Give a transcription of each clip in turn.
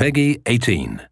Peggy 18.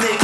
Make